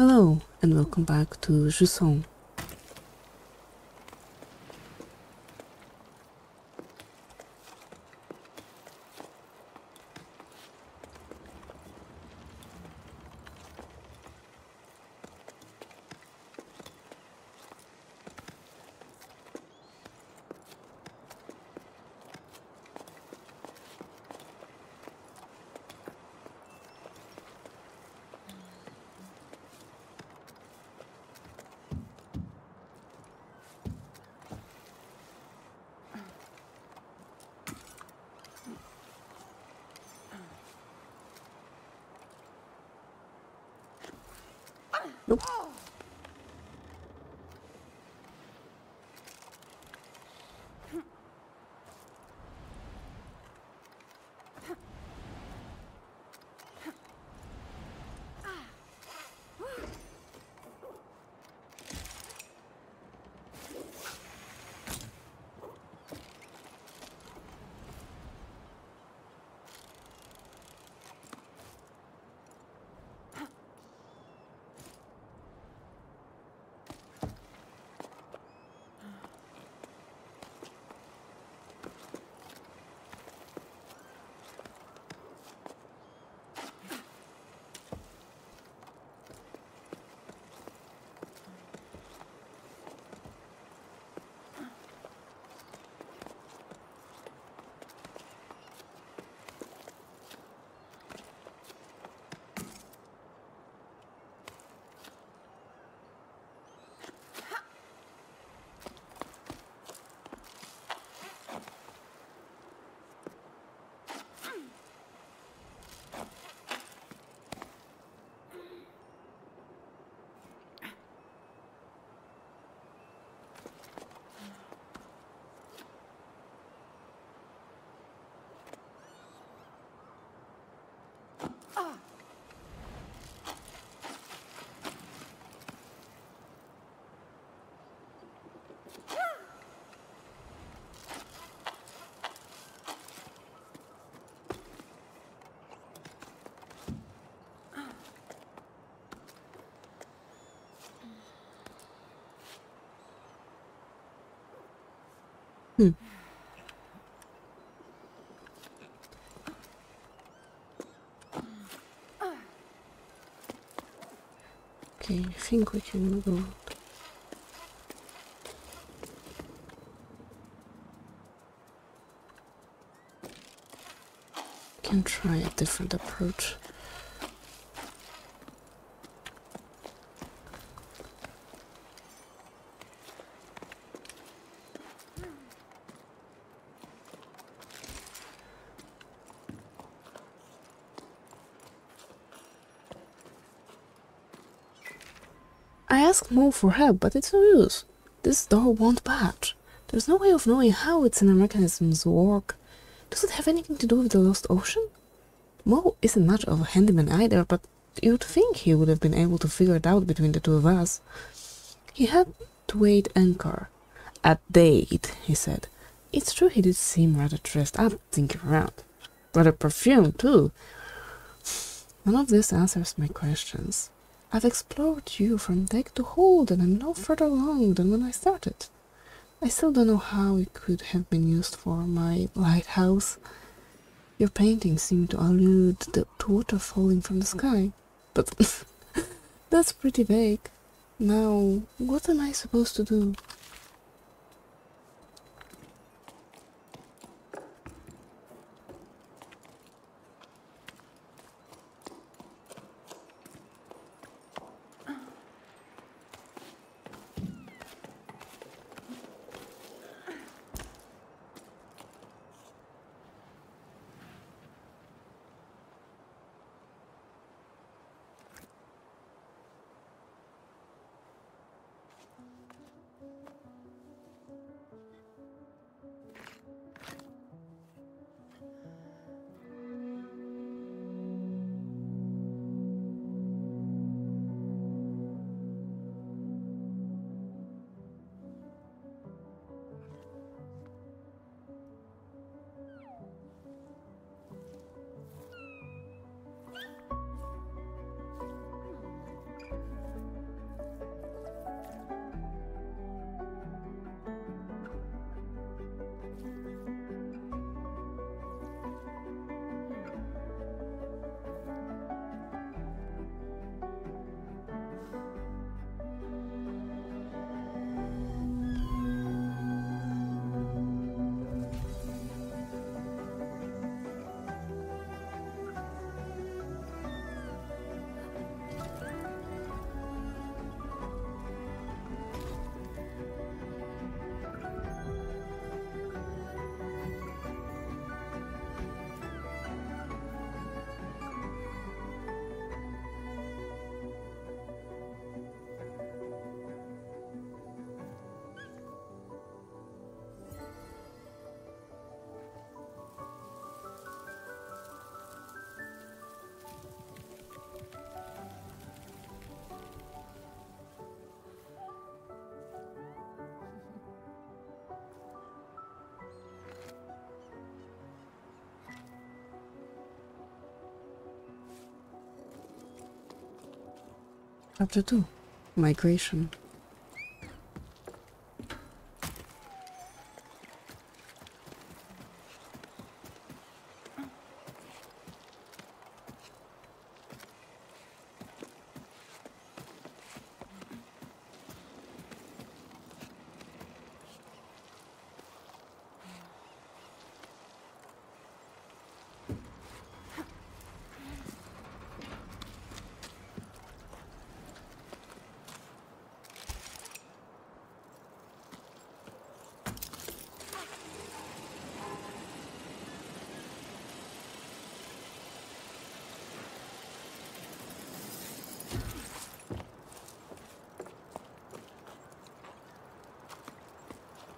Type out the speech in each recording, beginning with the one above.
Hello, and welcome back to Jusant. Hmm. Okay, I think we can go. Can try a different approach. Mo for help, but it's no use. This door won't budge. There's no way of knowing how its inner mechanisms work. Does it have anything to do with the lost ocean? Mo isn't much of a handyman either, but you'd think he would have been able to figure it out between the two of us. He had to wait anchor. A date, he said. It's true he did seem rather dressed up thinking around. Rather perfumed, too. None of this answers my questions. I've explored you from deck to hold, and I'm no further along than when I started. I still don't know how it could have been used for my lighthouse. Your paintings seem to allude to water falling from the sky, but that's pretty vague. Now, what am I supposed to do? Chapter 2 Migration.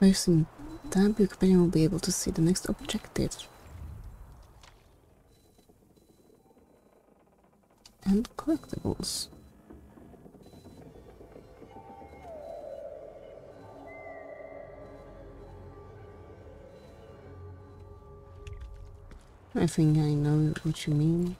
Using tab, your companion will be able to see the next objective. And collectibles. I think I know what you mean.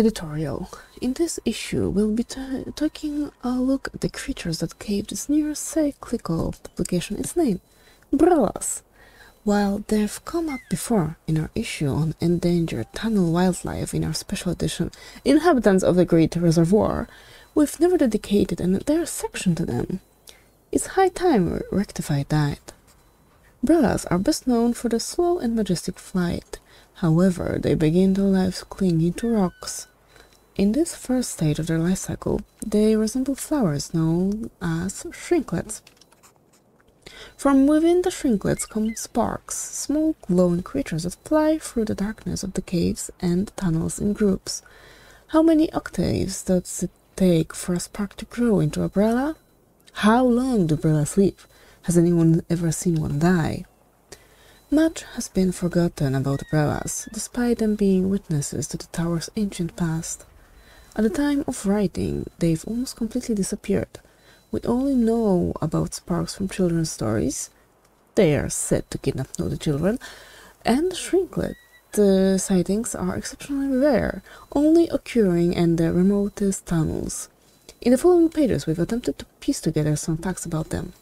Editorial. In this issue, we'll be taking a look at the creatures that gave this near cyclical publication its name, Brellas. While they've come up before in our issue on endangered tunnel wildlife in our special edition, Inhabitants of the Great Reservoir, we've never dedicated an entire section to them. It's high time we rectify that. Brellas are best known for their slow and majestic flight, However, they begin their lives clinging to rocks. In this first stage of their life cycle, they resemble flowers known as shrinklets. From within the shrinklets come sparks, small glowing creatures that fly through the darkness of the caves and tunnels in groups. How many octaves does it take for a spark to grow into a Brella? How long do Brellas live? Has anyone ever seen one die? Much has been forgotten about Brellas, despite them being witnesses to the tower's ancient past. At the time of writing, they've almost completely disappeared. We only know about sparks from children's stories. They are said to kidnap the children, and Shrinklet the sightings are exceptionally rare, only occurring in the remotest tunnels. In the following pages, we've attempted to piece together some facts about them.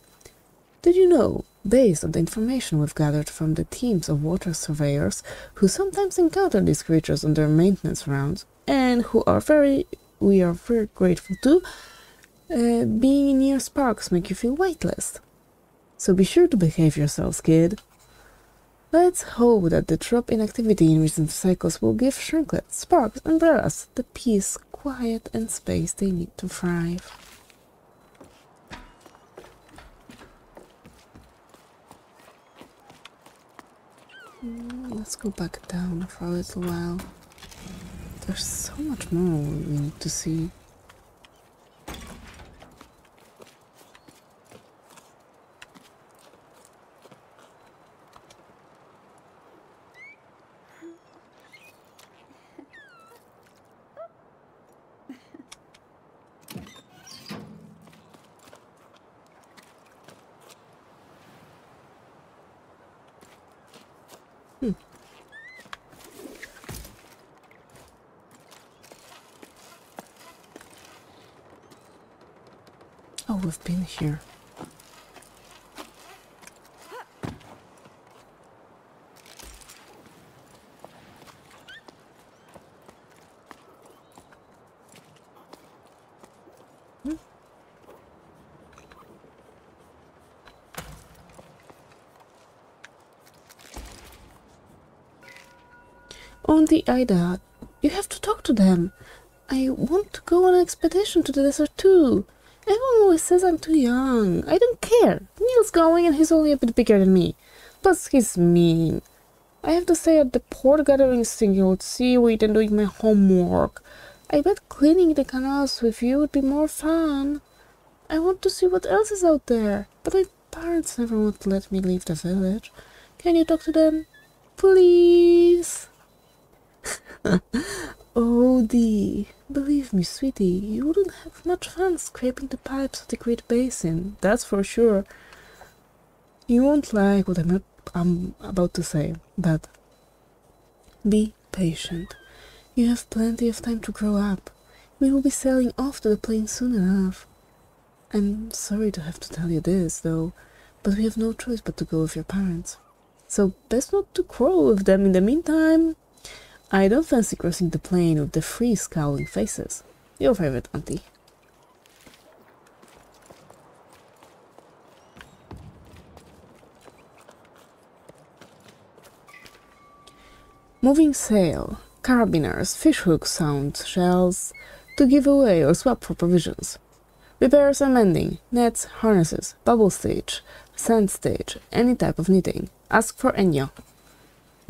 Did you know, based on the information we've gathered from the teams of water surveyors who sometimes encounter these creatures on their maintenance rounds, and who are very, we are very grateful to, uh, being near sparks make you feel weightless. So be sure to behave yourselves, kid. Let's hope that the drop in activity in recent cycles will give shrinklets Sparks, and Brellas the peace, quiet, and space they need to thrive. Mm, let's go back down for a little while. There's so much more we need to see. Oh, we've been here. Hmm. On the Ida, you have to talk to them. I want to go on an expedition to the desert too. Everyone always says I'm too young. I don't care. Neil's going and he's only a bit bigger than me. Plus, he's mean. I have to stay at the port gathering singing old seaweed and doing my homework. I bet cleaning the canals with you would be more fun. I want to see what else is out there, but my parents never to let me leave the village. Can you talk to them? Please? Odie, believe me, sweetie, you wouldn't have much fun scraping the pipes of the Great Basin, that's for sure. You won't like what I'm, I'm about to say, but be patient. You have plenty of time to grow up. We will be sailing off to the plains soon enough. I'm sorry to have to tell you this, though, but we have no choice but to go with your parents. So best not to quarrel with them in the meantime. I don't fancy crossing the plain with the three scowling faces. Your favorite auntie. Moving sail, carabiners, fishhooks, sound shells to give away or swap for provisions. Repairs and mending, nets, harnesses, bubble stitch, sand stitch, any type of knitting. Ask for Enya.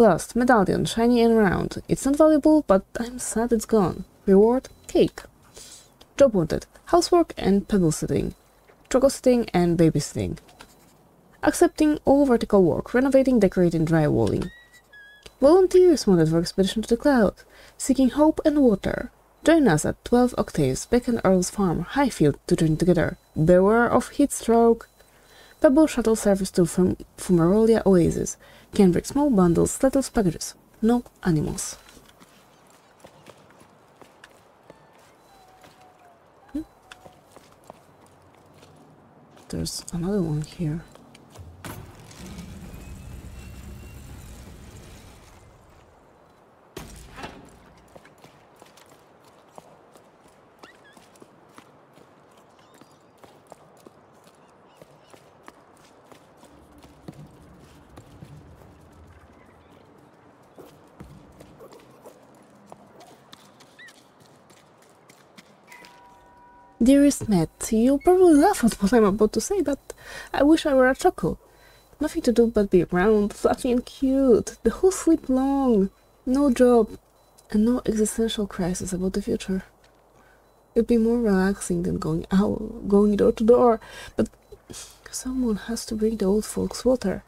Lost, medallion, shiny and round. It's not valuable, but I'm sad it's gone. Reward, cake. Job wanted, housework and pebble sitting. Choco sitting and babysitting. Accepting all vertical work, renovating, decorating, drywalling. Volunteers wanted for expedition to the cloud, seeking hope and water. Join us at 12 Octaves, Beck and Earl's Farm, Highfield to join together. Beware of heat stroke. Pebble shuttle service to Fum Fumarolia Oasis can bring small bundles, little packages, no animals. Hmm? There's another one here. Dearest Matt, you'll probably laugh at what I'm about to say, but I wish I were a choco. Nothing to do but be round, fluffy and cute, the whole sleep long, no job, and no existential crisis about the future. It'd be more relaxing than going out, going door to door. But someone has to bring the old folks water.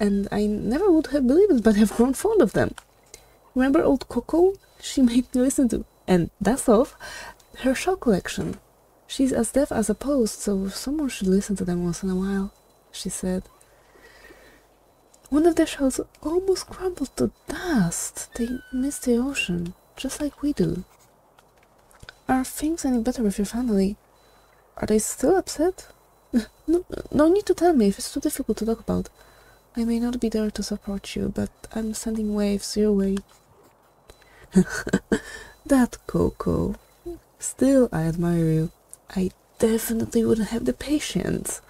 And I never would have believed it, but I've grown fond of them. Remember old Coco? She made me listen to, and that's off, her show collection. She's as deaf as a post, so someone should listen to them once in a while, she said. One of their shells almost crumbled to dust. They miss the ocean, just like we do. Are things any better with your family? Are they still upset? No, no need to tell me if it's too difficult to talk about. I may not be there to support you, but I'm sending waves your way. that Coco. Still, I admire you. I definitely wouldn't have the patience.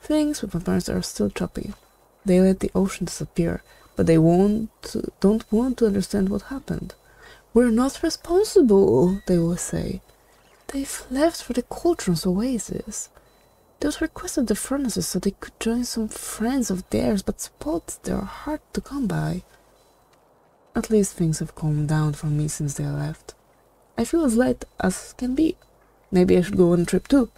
Things with my parents are still choppy. They let the ocean disappear, but they won't, don't want to understand what happened. We're not responsible, they will say. They've left for the cauldron's oasis. Those requested the furnaces so they could join some friends of theirs, but spots they are hard to come by. At least things have calmed down for me since they left. I feel as light as can be. Maybe I should go on a trip too.